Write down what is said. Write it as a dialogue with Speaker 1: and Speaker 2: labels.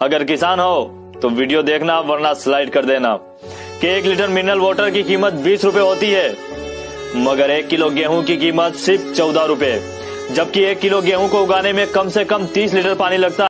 Speaker 1: अगर किसान हो तो वीडियो देखना वरना स्लाइड कर देना। कि एक लीटर मिनरल वाटर की कीमत बीस रूपए होती है, मगर एक किलो गेहूँ की कीमत सिर्फ़ चौदह रूपए। जबकि एक किलो गेहूँ को उगाने में कम से कम तीस लीटर पानी लगता है